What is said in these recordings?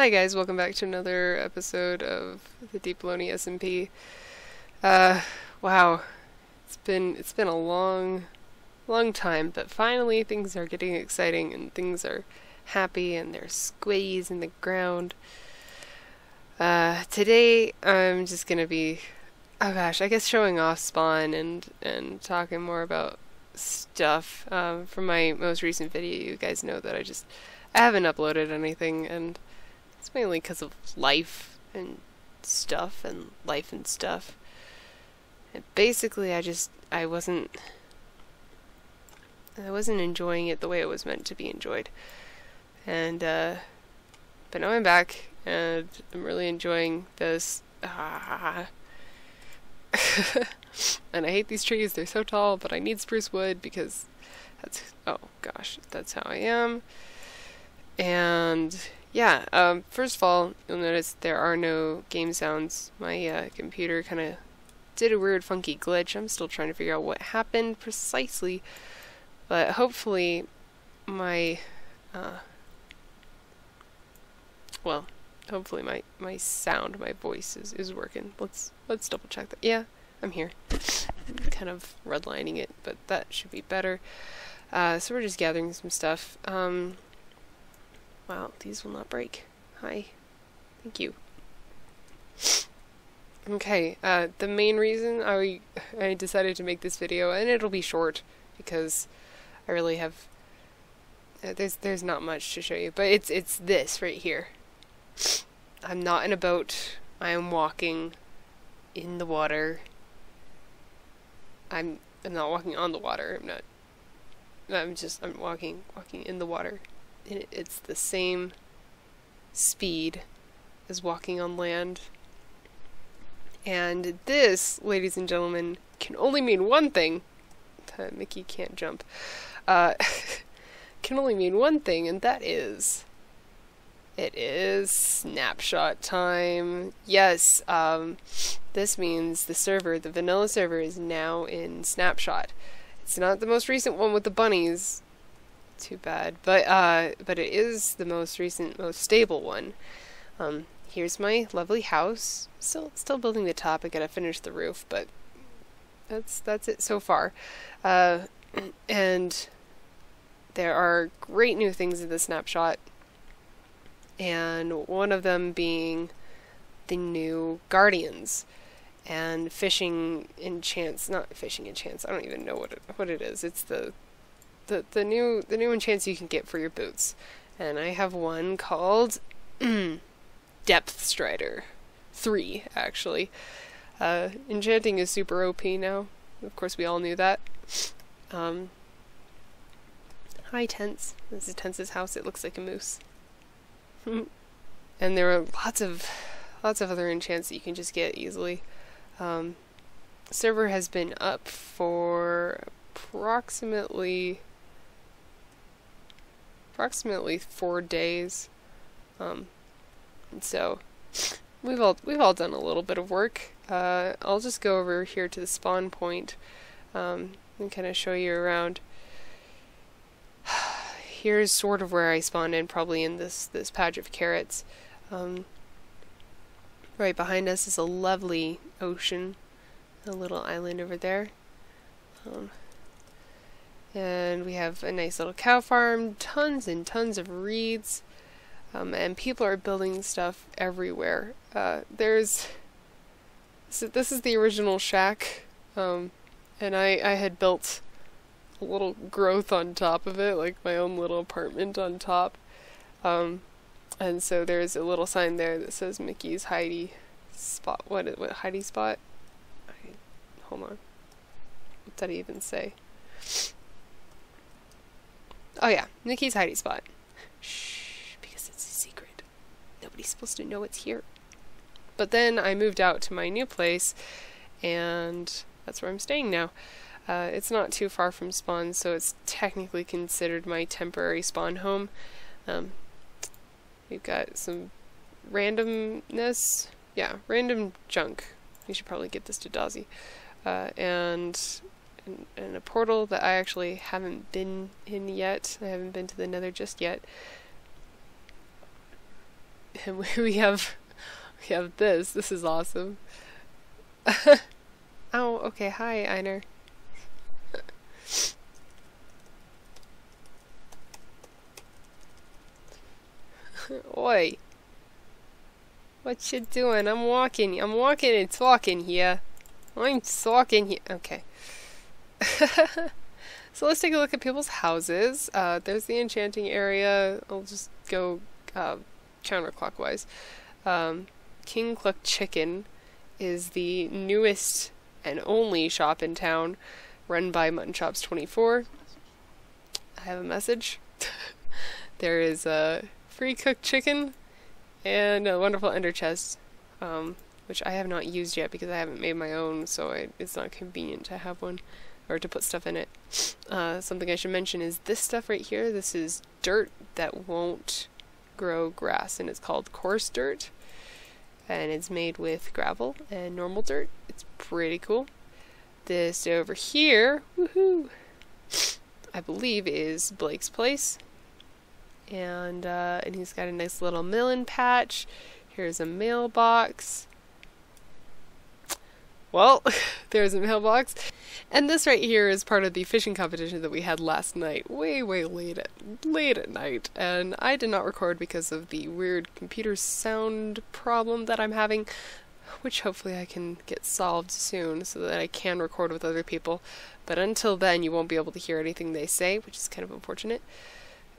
Hi guys, welcome back to another episode of the Deep Bologna SMP. Uh, wow, it's been it's been a long, long time, but finally things are getting exciting and things are happy and there's squeeze in the ground. Uh, today I'm just gonna be, oh gosh, I guess showing off Spawn and and talking more about stuff. Um, from my most recent video, you guys know that I just I haven't uploaded anything and it's mainly because of life and stuff and life and stuff. And basically, I just I wasn't I wasn't enjoying it the way it was meant to be enjoyed. And uh, but now I'm back and I'm really enjoying this. Ah. and I hate these trees. They're so tall, but I need spruce wood because that's oh gosh, that's how I am. And yeah, um, first of all, you'll notice there are no game sounds. My uh, computer kind of did a weird funky glitch. I'm still trying to figure out what happened precisely, but hopefully my, uh, well, hopefully my, my sound, my voice is, is working. Let's, let's double check that. Yeah, I'm here. Kind of redlining it, but that should be better. Uh, so we're just gathering some stuff. Um, Wow, these will not break. Hi. Thank you. Okay, uh, the main reason I, I decided to make this video, and it'll be short, because I really have, uh, there's, there's not much to show you, but it's, it's this right here. I'm not in a boat, I am walking in the water. I'm, I'm not walking on the water, I'm not, I'm just, I'm walking, walking in the water it's the same speed as walking on land. And this, ladies and gentlemen, can only mean one thing. Mikki can't jump. Uh, can only mean one thing, and that is it is snapshot time. Yes, um, this means the server, the vanilla server, is now in snapshot. It's not the most recent one with the bunnies, too bad. But uh, but it is the most recent, most stable one. Um, here's my lovely house. Still still building the top. I gotta finish the roof, but that's that's it so far. Uh, and there are great new things in the snapshot, and one of them being the new guardians and fishing enchants not fishing enchants I don't even know what it, what it is it's the the the new the new enchants you can get for your boots, and I have one called Depth Strider, three actually. Uh, enchanting is super OP now. Of course, we all knew that. Um, hi, Tense. This is Tense's house. It looks like a moose. and there are lots of lots of other enchants that you can just get easily. Um, server has been up for approximately approximately four days. Um, and so we've all we've all done a little bit of work. Uh, I'll just go over here to the spawn point um, and kind of show you around. Here's sort of where I spawned in, probably in this this patch of carrots. Um, right behind us is a lovely ocean, a little island over there. Um, and we have a nice little cow farm, tons and tons of reeds, um, and people are building stuff everywhere. Uh, there's so this is the original shack, um, and I I had built a little growth on top of it, like my own little apartment on top. Um, and so there's a little sign there that says Mikki's Heidi spot. What what Heidi spot? I, hold on. What did I even say? Oh yeah, Nikki's hiding spot. Shh, because it's a secret. Nobody's supposed to know it's here. But then I moved out to my new place, and that's where I'm staying now. Uh, it's not too far from spawn, so it's technically considered my temporary spawn home. Um, we've got some randomness. Yeah, random junk. We should probably get this to Dazzy. Uh, and and, a portal that I actually haven't been in yet. I haven't been to the nether just yet. And we have we have this. This is awesome. oh, okay. Hi, Einar. Oi. What you doing? I'm walking. I'm walking and talking here. I'm talking here. Okay. so let's take a look at people's houses. Uh, there's the enchanting area. I'll just go uh, counterclockwise. Um, King Cluck Chicken is the newest and only shop in town, run by Mutton Chops 24. I have a message. there is a free cooked chicken and a wonderful ender chest, um, which I have not used yet because I haven't made my own, so I, it's not convenient to have one or to put stuff in it. Uh, something I should mention is this stuff right here. This is dirt that won't grow grass, and it's called coarse dirt. And it's made with gravel and normal dirt. It's pretty cool. This over here, woohoo, I believe is Blake's place and uh, and he's got a nice little melon patch. Here's a mailbox. Well, there's a mailbox. And this right here is part of the fishing competition that we had last night, way, way late at, late at night. And I did not record because of the weird computer sound problem that I'm having, which hopefully I can get solved soon so that I can record with other people. But until then, you won't be able to hear anything they say, which is kind of unfortunate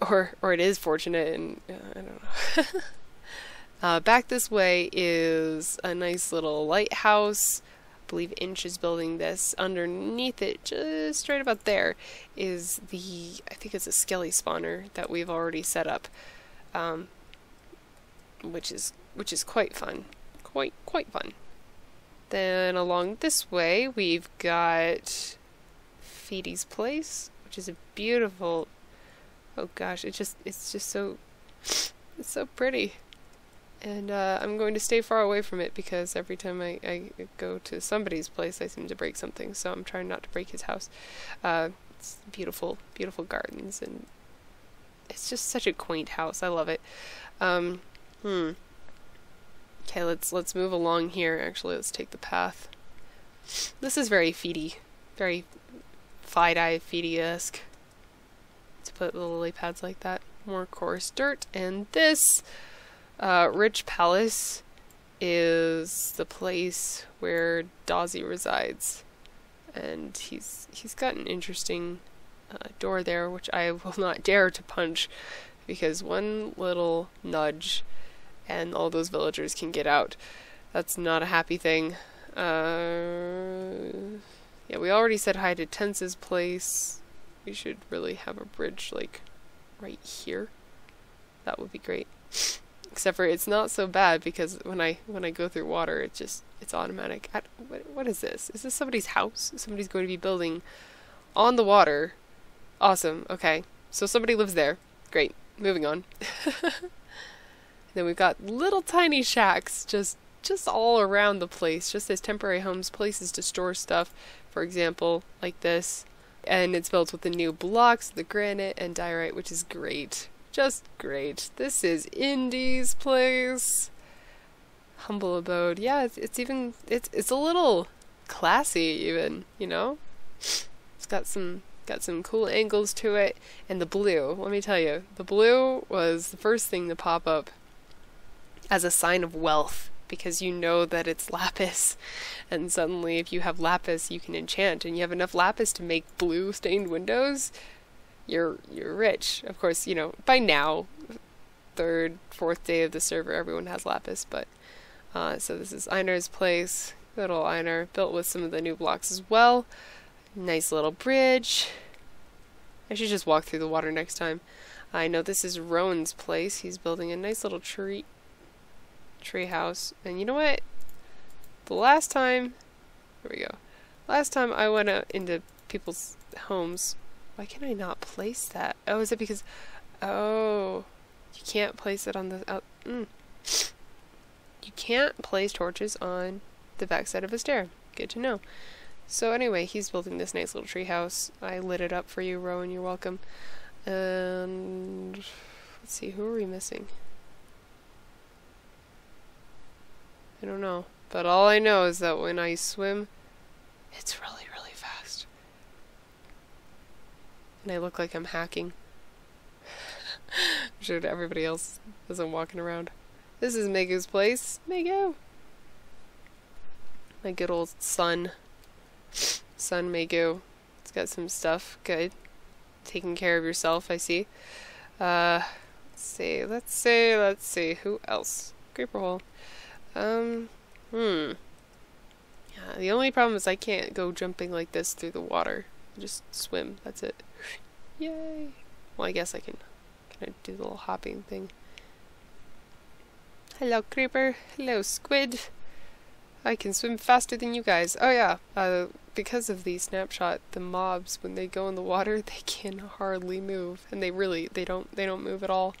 or or it is fortunate, and uh, I don't know. uh, back this way is a nice little lighthouse. Believe Inch is building this. Underneath it, just right about there, is the I think it's a skelly spawner that we've already set up, um, which is which is quite fun, quite quite fun. Then along this way, we've got Feedy's place, which is a beautiful, oh gosh, it just it's just so it's so pretty. And uh, I'm going to stay far away from it because every time I, I go to somebody's place, I seem to break something. So I'm trying not to break his house. Uh, it's beautiful, beautiful gardens, and it's just such a quaint house. I love it. Um, hmm. Okay, let's let's move along here. Actually, let's take the path. This is very feedy, very Fide-eye feedy-esque to put the lily pads like that. More coarse dirt. And this uh, rich palace is the place where Dawsey resides. And he's he's got an interesting uh, door there, which I will not dare to punch, because one little nudge, and all those villagers can get out. That's not a happy thing. Uh, yeah, we already said hi to Tense's place we should really have a bridge like right here. That would be great. Except for it's not so bad because when I when I go through water, it just it's automatic. I, what what is this? Is this somebody's house? Somebody's going to be building on the water. Awesome. Okay, so somebody lives there. Great. Moving on. then we've got little tiny shacks just just all around the place, just as temporary homes, places to store stuff. For example, like this and it's built with the new blocks, the granite and diorite, which is great. Just great. This is Indy's place. Humble abode. Yeah, it's, it's even it's it's a little classy even, you know? It's got some got some cool angles to it and the blue. Let me tell you, the blue was the first thing to pop up as a sign of wealth because you know that it's lapis. And suddenly, if you have lapis, you can enchant, and you have enough lapis to make blue stained windows. You're you're rich. Of course, you know by now, third, fourth day of the server, everyone has lapis. But uh, so this is Einar's place. Little Einar built with some of the new blocks as well. Nice little bridge. I should just walk through the water next time. I know this is Rowan's place. He's building a nice little tree treehouse. And you know what? The last time, here we go. Last time I went out into people's homes, why can I not place that? Oh, is it because, oh, you can't place it on the, out, mm. You can't place torches on the backside of a stair. Good to know. So anyway, he's building this nice little treehouse. I lit it up for you, Rowan. You're welcome. And let's see, who are we missing? I don't know. But all I know is that when I swim, it's really, really fast. And I look like I'm hacking. I'm sure to everybody else as I'm walking around. This is Megu's place. Megu! My good old son. Son Megu. It's got some stuff. Good. Taking care of yourself, I see. Uh, let's see. Let's see. Let's see. Who else? Creeper hole. Um, hmm. Yeah, the only problem is I can't go jumping like this through the water. Just swim. That's it. Yay. Well, I guess I can kind of do the little hopping thing. Hello, creeper. Hello, squid. I can swim faster than you guys. Oh yeah, uh, because of the snapshot, the mobs when they go in the water, they can hardly move, and they really they don't they don't move at all.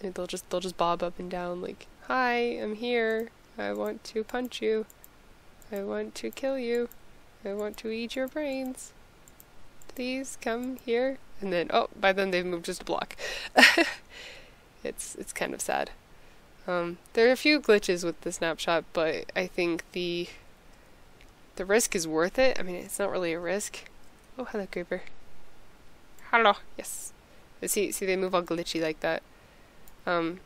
And they'll just they'll just bob up and down like, "Hi, I'm here. I want to punch you. I want to kill you. I want to eat your brains. Please come here." And then oh, by then they've moved just a block. it's it's kind of sad. Um, there are a few glitches with the snapshot, but I think the the risk is worth it. I mean, it's not really a risk. Oh, hello, creeper. Hello. Yes. See, see, they move all glitchy like that. Um,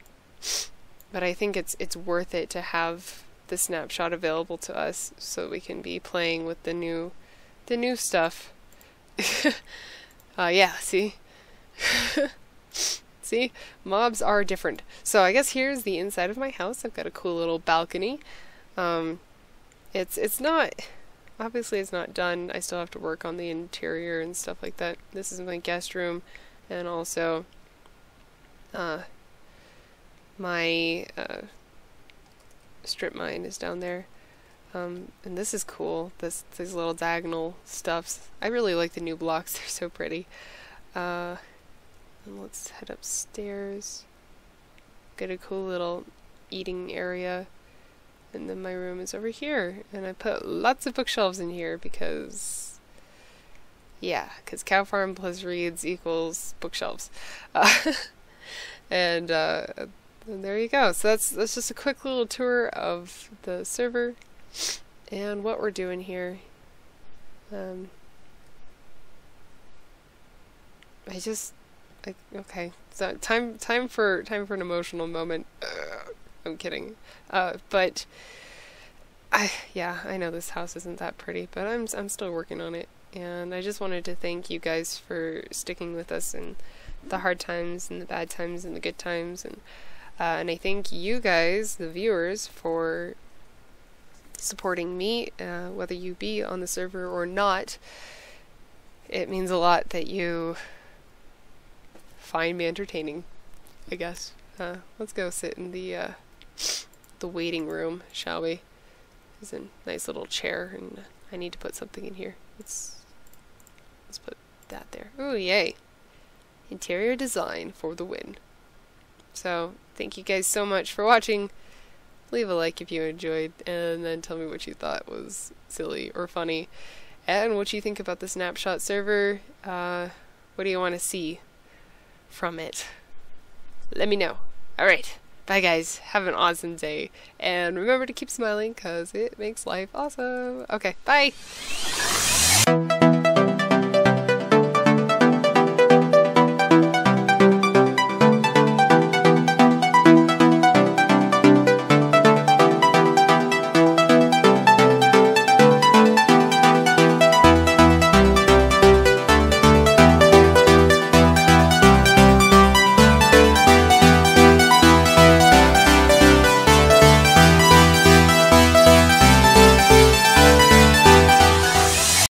but I think it's it's worth it to have the snapshot available to us so we can be playing with the new the new stuff. uh, yeah. See. See, mobs are different. So I guess here's the inside of my house. I've got a cool little balcony. Um, it's it's not obviously it's not done. I still have to work on the interior and stuff like that. This is my guest room, and also uh, my uh, strip mine is down there. Um, and this is cool. This these little diagonal stuffs. I really like the new blocks. They're so pretty. Uh, and let's head upstairs. Get a cool little eating area. And then my room is over here. And I put lots of bookshelves in here because... Yeah, because Cow Farm plus Reeds equals bookshelves. Uh, and, uh, and there you go. So that's, that's just a quick little tour of the server and what we're doing here. Um, I just like, okay, so time time for time for an emotional moment. I'm kidding, uh, but I yeah I know this house isn't that pretty, but I'm I'm still working on it, and I just wanted to thank you guys for sticking with us in the hard times and the bad times and the good times, and uh, and I thank you guys, the viewers, for supporting me, uh, whether you be on the server or not. It means a lot that you find me entertaining, I guess. Uh, let's go sit in the uh, the waiting room, shall we? There's a nice little chair, and I need to put something in here. Let's let's put that there. Oh yay! Interior design for the win. So thank you guys so much for watching. Leave a like if you enjoyed, and then tell me what you thought was silly or funny, and what you think about the snapshot server. Uh, what do you want to see? from it. Let me know. Alright. Bye guys. Have an awesome day. And remember to keep smiling because it makes life awesome. Okay. Bye.